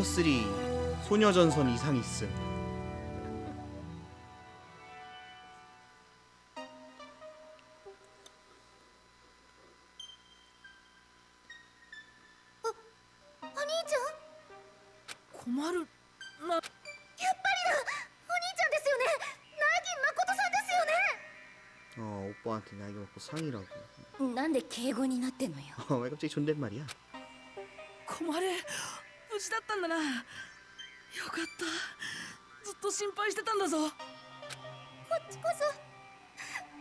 챕터 3 소녀전선 이상 있음. 어, 상이라고. 난데 어, 왜 갑자기 존댓말이야? んだな。よかった。ずっと心配してたんだぞ。こっちこそ。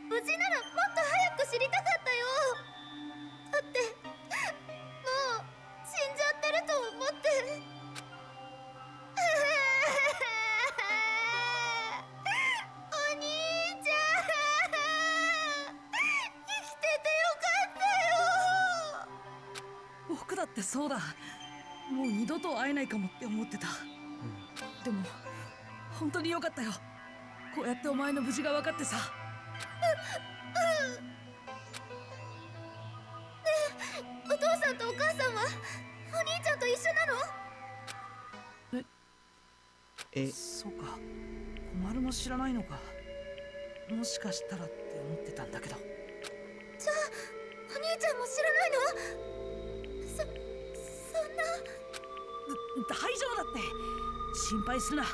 無事ならもっと早く知りたかったよ。だってもう死んじゃってると思って。お兄ちゃん。生きててよかったよ。僕だってそうだもう二度と会えないかもって思ってた。でも本当によかったよ。こうやってお前の無事が分かってさ。お父さんとお母さんは？お兄ちゃんと一緒なの？에そうか。困るも知らないのか。もしかしたらって思ってたんだけど。じゃあお兄ちゃんも知らないの？そそんな大丈夫だって心配するなきっ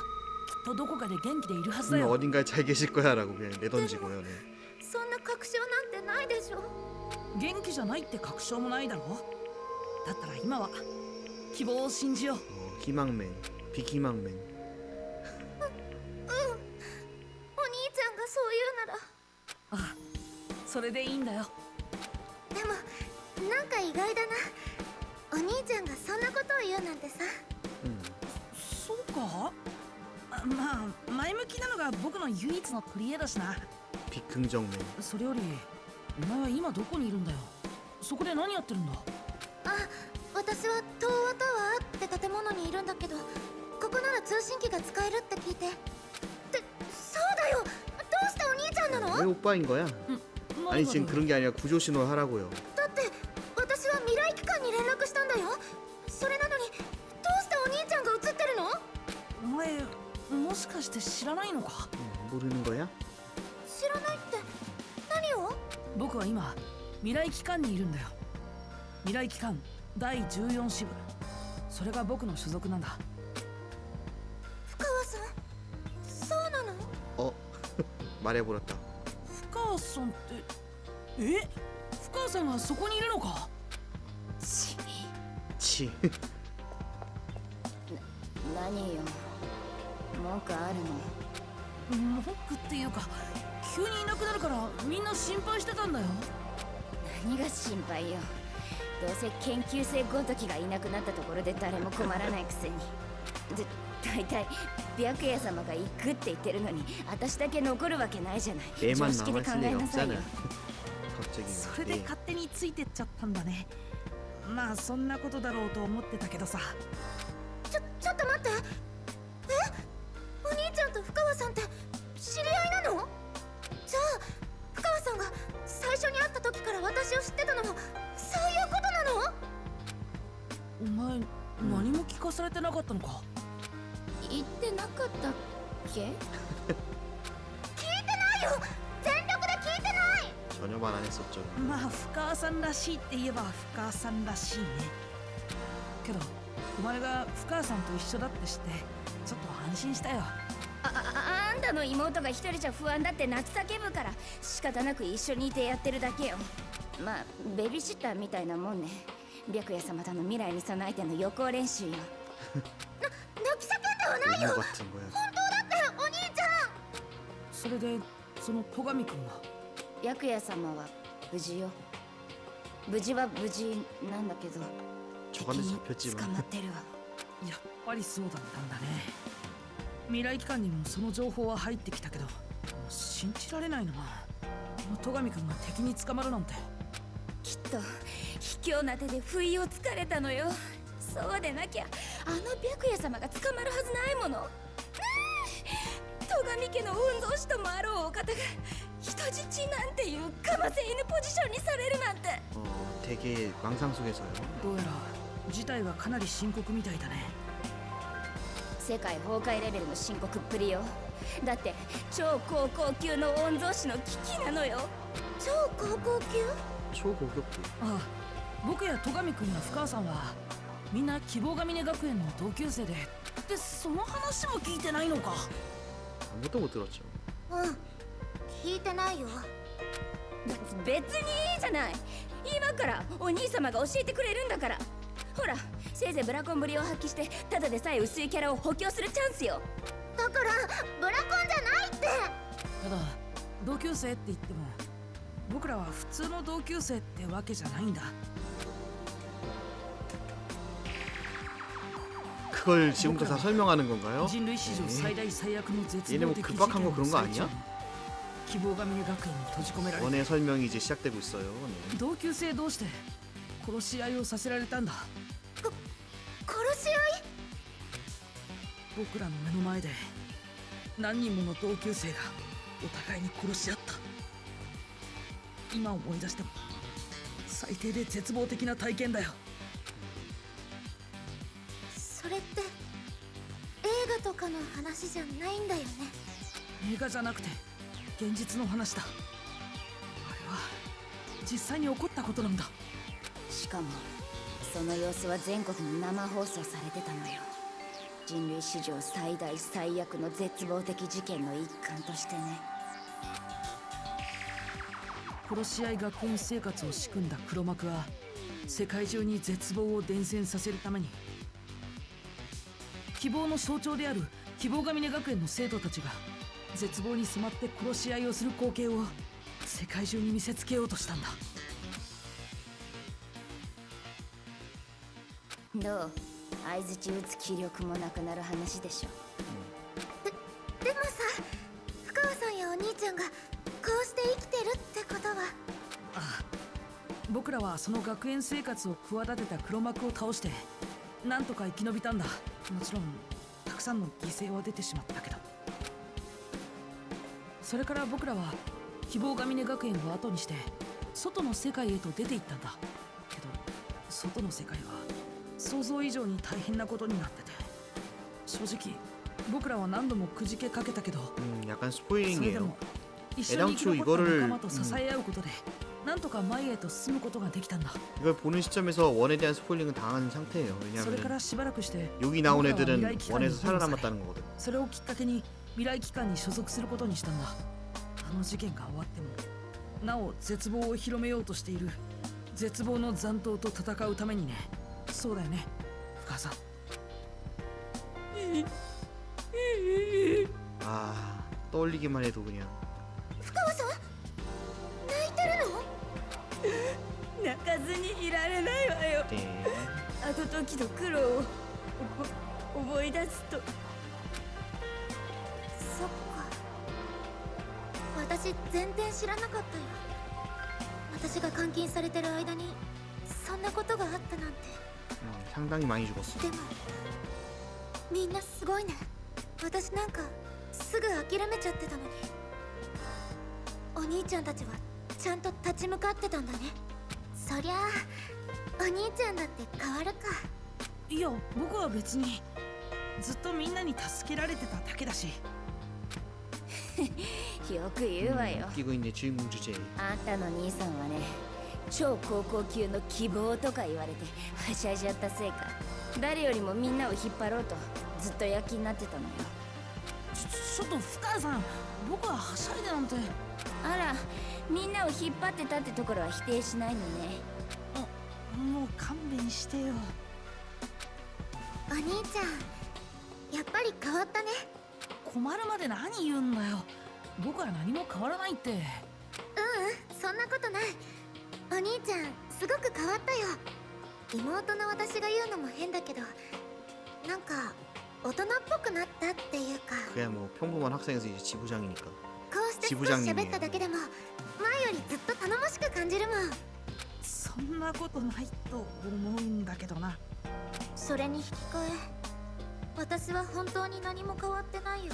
とどこかで元気でいるはずだ 분명 よ 어딘가에 잘 계실 거야라고 그냥 내던지고요 네. そんな確証なんてないでしょ元気じゃないって確証もないだろだったら今は希望を信じよう 어, 희망맨 비희망맨 お兄ちゃんがそう言うならああそれでいいんだよ まあ前向きなのが僕の唯一の取り柄だしな 비긍정맨 それよりお前は今どこにいるんだよそこで何やってるんだあ私は東和タワーって建物にいるんだけどここなら通信機が使えるって聞いてってそうだよどうしてお兄ちゃんなの 왜 오빠인 거야? 何 아니 が 지금 だ 그런 게 아니라 구조 신호를 하라고요 僕は今未来機関にいるんだよ。未来機関第14支部。それが僕の所属なんだ。深川さんそうなの？あ マレーもらった。深川さんってえ？深川さんがそこにいるのか？ちち何よ。文句あるの？文句っていうか急にいなくなるからみんな心配してたんだよ。何が心配よ。どうせ研究生ごときがいなくなったところで誰も困らないくせに。だいたい白夜様が行くって言ってるのに私だけ残るわけないじゃない。常識で考えなさいよ。それで勝手についてっちゃったんだね。まあそんなことだろうと思ってたけどさ。ちょちょっと待って。って言えば深川さんらしいね。けどお前が深川さんと一緒だってしてちょっと安心したよ。ああんたの妹が一人じゃ不安だって泣き叫ぶから仕方なく一緒にいてやってるだけよ。まあベビーシッターみたいなもんね。白夜様との未来に備えての予行練習よ。な泣き叫んではないよ。本当だってお兄ちゃん。それでその戸上君は？白夜様は無事よ。無事は無事なんだけど敵に捕まってるわ。やっぱりそうだったんだね。未来機関にもその情報は入ってきたけど信じられないのはこの戸上君が敵に捕まるなんて。きっと卑怯な手で不意をつかれたのよ。そうでなきゃあの白夜様が捕まるはずないもの。戸上家の御曹司ともあろうお方が人質なんていうかませ犬ポジションにされるなんて 어 되게 망상 속에서요 どうやら事態はかなり深刻みたいだね 世界崩壊レベルの深刻っぷりよだって超高校級の御曹司の危機なのよ超高校級 초고격부 あ僕や戸上君や深川さんはみんな希望ヶ峰学園の同級生ででその話も聞いてないのか 아무것도 못 들었죠 うん 聞いてないよ別にいいじゃない今からお兄様が教えてくれるんだからほらせいぜいブラコンぶりを発揮してただでさえ薄いキャラを補強するチャンスよだからブラコンじゃないってただ同級生って言っても僕らは普通の同級生ってわけじゃないんだ 그걸 지금부터 다 설명하는 건가요? 人類史上 네. 最大最悪の絶 얘네 望 뭐 的事 급박한 件 거 그런 の 거 最中 아니야? に希望ヶ峰学園に閉じ込められて 원의 설명이 이제 시작되고 있어요 네. 同級生同士で殺し合いをさせられたんだ殺し合い僕らの目の前で何人もの同級生がお互いに殺し合った今思い出しても最低で絶望的な体験だよそれって映画とかの話じゃないんだよね映画じゃなくて 現実の話だ。あれは実際に起こったことなんだ。しかもその様子は全国に生放送されてたのよ。人類史上最大最悪の絶望的事件の一環としてね。殺し合い学園生活を仕組んだ黒幕は世界中に絶望を伝染させるために希望の象徴である希望ヶ峰学園の生徒たちが絶望に染まって殺し合いをする光景を世界中に見せつけようとしたんだ。どう？相づち打つ気力もなくなる話でしょででもさ深川さんやお兄ちゃんがこうして生きてるってことは。ああ僕らはその学園生活を企てた黒幕を倒してなんとか生き延びたんだ。もちろんたくさんの犠牲は出てしまったけどそれから僕らは希望ヶ峰学園を後にして外の世界へと出て行ったんだけど外の世界は想像以上に大変なことになってて正直僕らは何度もくじけかけたけど 음, 약간 それで 스포일링이에요 も一緒に生き残った 애당초 仲間と支え合うことで、なんとか前へと進むことができたんだ 이걸 보는 시점에서 원에 대한 스포일링은 당한 상태예요 それか 왜냐하면 らしばらくして 여기 나온僕らは 애들은 未来機関に 원에서 保護され 살아남았다는 거거든 それをきっかけに 未来機関に所属することにしたんだあの事件が終わってもなお絶望を広めようとしている絶望の残党と戦うためにねそうだよね深川さん 아 떠올리기만 해도 그냥 深川さん泣いてるの泣かずにいられないわよ 네. あの時の苦労をお思い出すと 私全然知らなかったよ私が監禁されてる間にそんなことがあったなんて 음, 상당히 많이 죽었어 でもみんなすごいね私なんかすぐ諦めちゃってたのにお兄ちゃんたちはちゃんと立ち向かってたんだねそりゃあお兄ちゃんだって変わるかいや僕は別にずっとみんなに助けられてただけだし よく言うわよ 웃기고 있네 주인공 주제 あんたの兄さんはね超高校級の希望とか言われてはしゃいじゃったせいか誰よりもみんなを引っ張ろうとずっと躍起になってたのよちょちょっと深谷さん僕ははしゃいでなんてあらみんなを引っ張ってたってところは否定しないのねもう勘弁してよお兄ちゃんやっぱり変わったね困るまで何言うんだよ 僕は何も変わらないってううんそんなことないお兄ちゃんすごく変わったよ妹の私が言うのも変だけどなんか大人っぽくなったっていうか 그야 뭐 평범한 학생에서 이제 지부장이니까 こうして少し 지부장님이에요 喋っただけでも前よりずっと頼もしく感じるもんそんなことないと思うんだけどなそれに引き換え私は本当に何も変わってないよ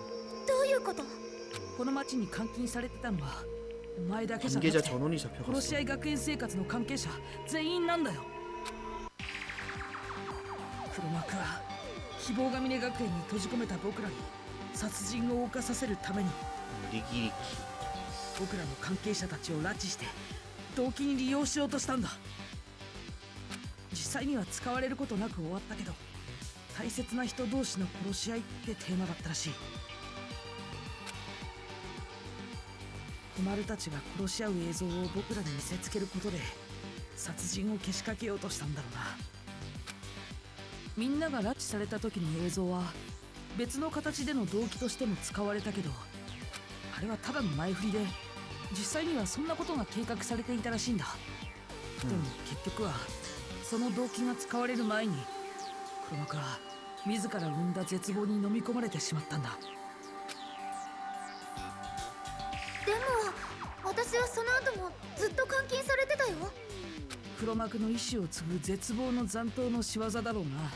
こと。この町に監禁されてたのはお前だけじゃなくて殺し合い学園生活の関係者全員なんだよ。黒幕は希望が峰学園に閉じ込めた僕らに殺人を犯させるために僕らの関係者たちを拉致して動機に利用しようとしたんだ。実際には使われることなく終わったけど大切な人同士の殺し合いってテーマだったらしい。丸たちが殺し合う映像を僕らに見せつけることで殺人をけしかけようとしたんだろうな。みんなが拉致された時の映像は別の形での動機としても使われたけどあれはただの前振りで実際にはそんなことが計画されていたらしいんだ、でも結局はその動機が使われる前に黒幕は自ら生んだ絶望に飲み込まれてしまったんだ。私はその後もずっと監禁されてたよ。黒幕の意志を継ぐ絶望の残党の仕業だろうな。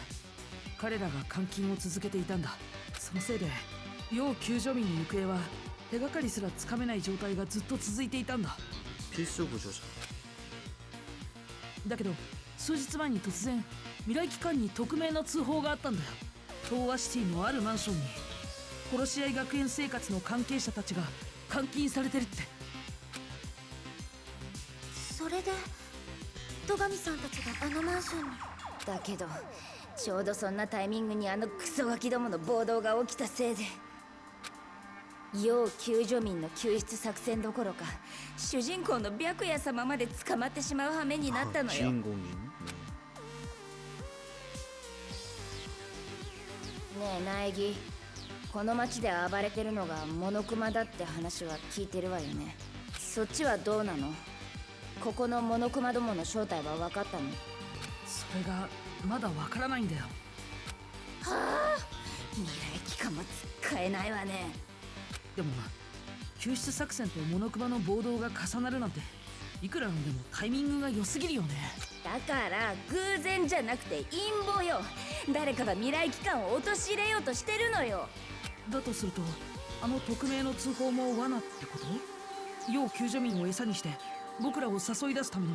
彼らが監禁を続けていたんだ。そのせいで要救助民の行方は手がかりすらつかめない状態がずっと続いていたんだ。必勝部長じゃだけど数日前に突然未来機関に匿名の通報があったんだよ。東亜シティのあるマンションに殺し合い学園生活の関係者たちが監禁されてるって。で戸上さんたちがあのマンションに。だけどちょうどそんなタイミングにあのクソガキどもの暴動が起きたせいで要救助民の救出作戦どころか主人公の白夜様まで捕まってしまう羽目になったのよ。ねえ苗木。この町で暴れてるのがモノクマだって話は聞いてるわよね。そっちはどうなの？ここのモノクマどもの正体は分かったの？それがまだわからないんだよ。未来機関も使えないわね。でも救出作戦とモノクマの暴動が重なるなんていくらなんでもタイミングが良すぎるよね。だから偶然じゃなくて陰謀よ。誰かが未来機関を陥れようとしてるのよ。だとするとあの匿名の通報も罠ってこと？要救助民を餌にして僕らを誘い出すための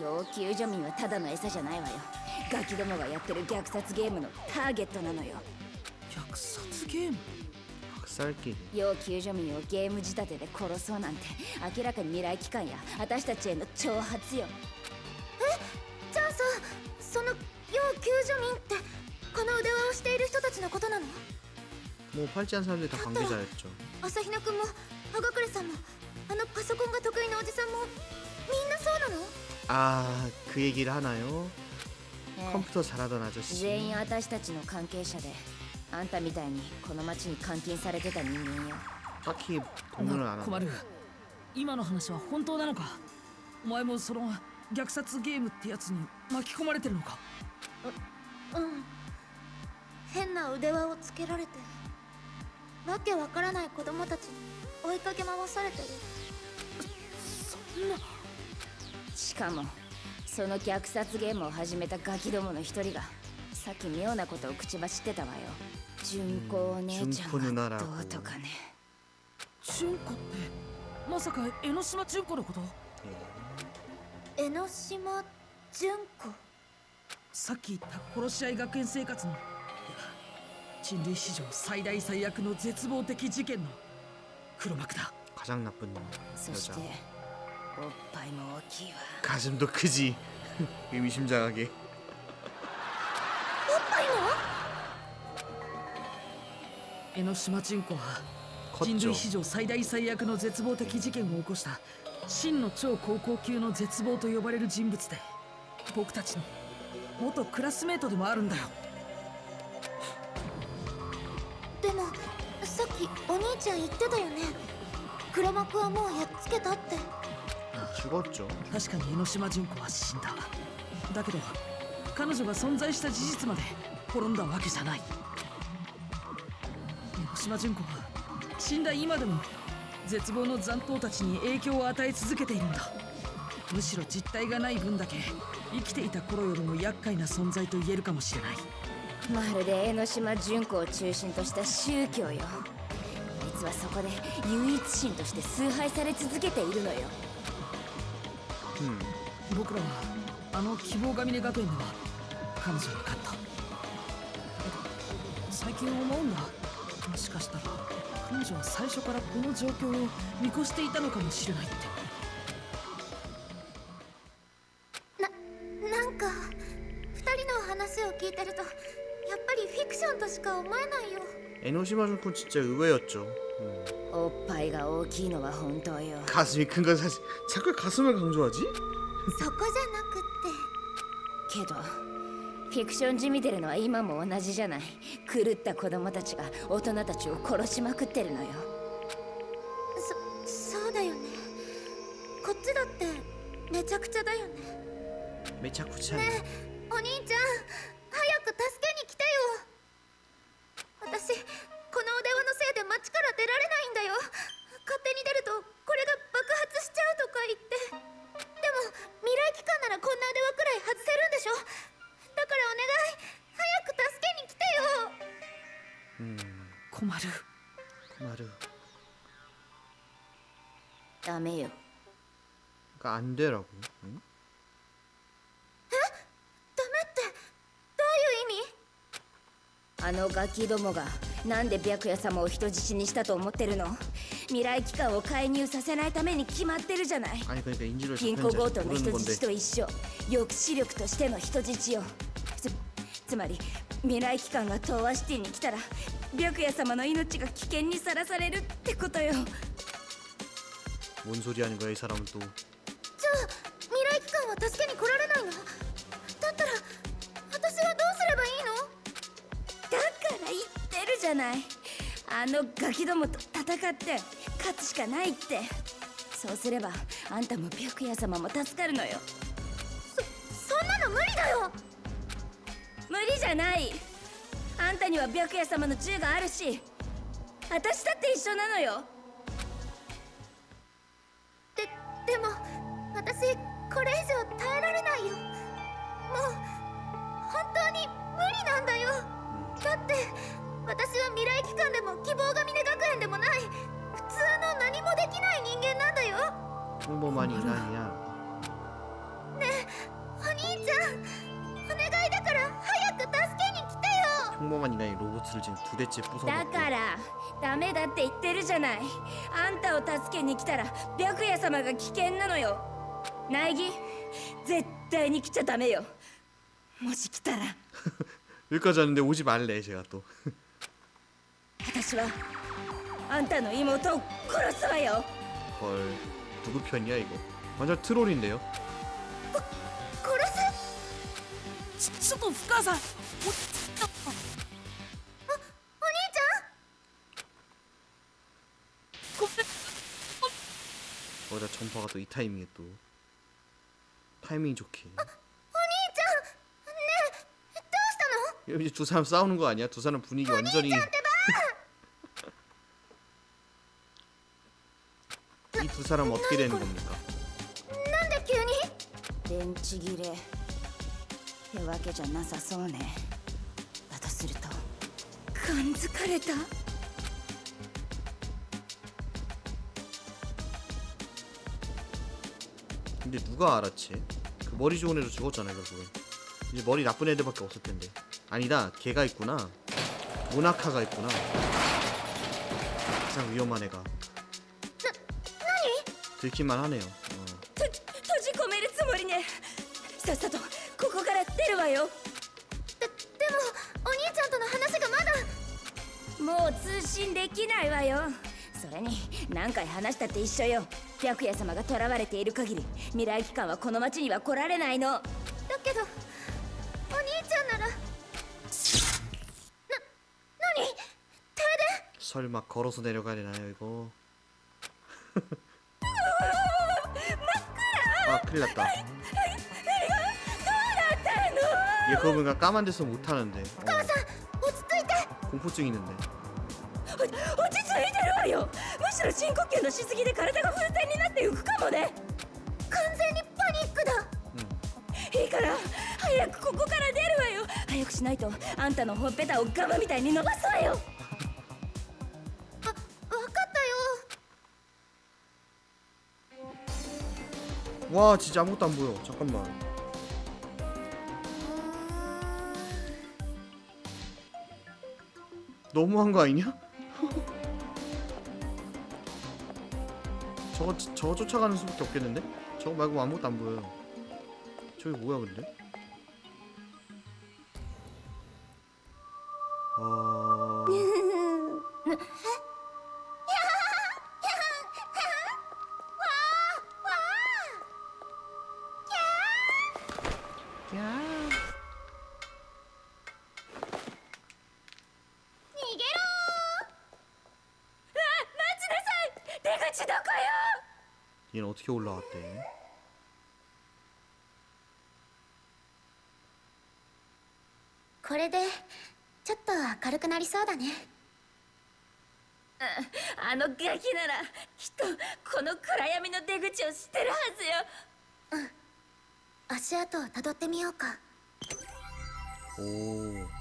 要救助民はただの餌じゃないわよガキどもがやってる虐殺ゲームのターゲットなのよ虐殺ゲーム 학살길. 要救助民をゲーム仕立てで殺そうなんて明らかに未来機関や私たちへの挑発よえじゃあさその要救助民ってこの腕輪をしている人たちのことなの 뭐 팔찌 한 사람들이 다 관계자였죠. 朝比奈君も葉隠さんも あのパソコンが得意なおじさんもみんなそうなの 아, 그 얘기를 하나요? ええ 컴퓨터 잘하던 아저씨. 全員私たちの関係者であんたみたいにこの町に監禁されてた人間よ 딱히 동료는 안 困 하네. る今の話は本当なのかお前もその虐殺ゲームってやつに巻き込まれてるのかうん変な腕輪をつけられてわけわからない子供たちに追いかけ回されてるそんな しかもその虐殺ゲームを始めたガキどもの一人がさっき妙なことを口走ってたわよ。純子お姉ちゃんがどうとかね純子ってまさか江ノ島純子のこと？江ノ島純子さっき言った殺し合い学園生活の？人類史上最大最悪の絶望的事件の黒幕だ。そして 가슴도 크지. 의미심장하게. 江ノ島純子は人 컸죠. 類史上最大最悪の絶望的事件を起こした真の超高校級の絶望と呼ばれる人物で僕たちの元クラスメートでもあるんだよでもさっきお兄ちゃん言ってたよね黒幕はもうやっつけたって 違っちゃう？確かに江ノ島純子は死んだ。だけど彼女が存在した事実まで滅んだわけじゃない。江ノ島純子は死んだ今でも絶望の残党たちに影響を与え続けているんだ。むしろ実体がない分だけ生きていた頃よりも厄介な存在と言えるかもしれない。まるで江ノ島純子を中心とした宗教よ。あいつはそこで唯一神として崇拝され続けているのよ。음. 僕らはあの希望ヶ峰学園では彼女に勝ったけど最近思うんだもしかしたら彼女は最初からこの状況を見越していたのかもしれないってなんか二人の話を聞いてるとやっぱりフィクションとしか思えないよ 에노시마 준코 진짜 의외였죠. 음. おっぱいが大きいのは本当よ 가슴이 큰 건 사실 자꾸 가슴을 강조하지? そこじゃなくってけどフィクションじみてるのは今も同じじゃない狂った子供たちが大人たちを殺しまくってるのよそそうだよねこっちだってめちゃくちゃだよね 매차쿠차. お兄ちゃん早く助けに来てよ私 그러니까 안 되라고. 응? ダメってどういう意味あのガキどもがなんで白夜様を人質にしたと思ってるの未来機関を介入させないために決まってるじゃない 아니 그러니까 인지를 銀 잡히는 行強 자식 盗の 모르는 人 건데 質と一緒抑止力としての人質よつつまり未来機関が東和シティに来たら白夜様の命が危険にさらされるってことよ 뭔 소리 하는 거야 이 사람은 또. 未来機関は助けに来られないの？だったら私はどうすればいいの？だから言ってるじゃない。あのガキどもと戦って勝つしかないって。そうすればあんたも白夜様も助かるのよ。そんなの無理だよ！無理じゃない。あんたには白夜様の銃があるし私だって一緒なのよ私これ以上耐えられないよもう本当に無理なんだよだって私は未来機関でも希望が峰学園でもない普通の何もできない人間なんだよ 평범한 인간이야. お兄ちゃんお願いだから早く助けに来てよ 평범한 인간이 로봇을 지금 두 대째 だ 부숴놓고 からダメだって言ってるじゃないあんたを助けに来たら白夜様が危険なのよ 苗木絶対に来ちゃダメよもし来たら 여기까지 왔는데 오지 말래 제가 또. 私はあんたの妹を殺すわよ 헐 누구 편이야 이거? 완전 트롤인데요. 殺すちちょっと深川さんおお兄ちゃんごめん 거기다 전파가 또 이 타이밍에 또 타이밍 좋게. お兄ちゃんねえどうしたの 이제 두 사람 싸우는 거 아니야? 두 사람 분위기 완전히. 이 두 사람 어떻게 되는 겁니까? なんで急に電池切れってわけじゃなさそうねだとすると感づかれた 근데 누가 알았지? 그 머리 좋은 애도 죽었잖아 결국은. 이제 머리 나쁜 애들밖에 없을 텐데. 아니다, 걔가 있구나. 모나카가 있구나. 가장 위험한 애가. 들키만 하네요. 어. と閉じ込めるつもりねさっさとここから出るわよででもお兄ちゃんとの話がまだもう通信できないわよそれに何回話したって一緒よ 白夜様が囚われている限り未来機関はこの町には来られないのだけどお兄ちゃんならな何停電 설마 걸어서 내려가야 되나요 이거? 아 큰일 났다. 얘 그거 보니까 까만 데서 못 하는데. 어, 落ち着いて 공포증 있는데. うよむしろ深呼吸のしすぎで体が風船になって浮くかもね完全にパニックだいいから早くここから出るわよ早くしないとあんたのほっぺたをガムみたいに伸ばすわよあわかったよ 와 진짜 아무것도 안 보여 잠깐만 너무한 거 아니냐? 저거 저거 쫓아가는 수밖에 없겠는데? 저거 말고 아무것도 안 보여요 저기 뭐야 근데? 어... 야. 逃げろ待ちなさい出口どこよ ရင်တော်ချိုこれでちょっと明るくなりそうだねあのガキならきっとこの暗闇の出口を知ってるはずよ。うん。足跡をたどってみようか。おお。